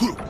Yeah!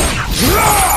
Roar!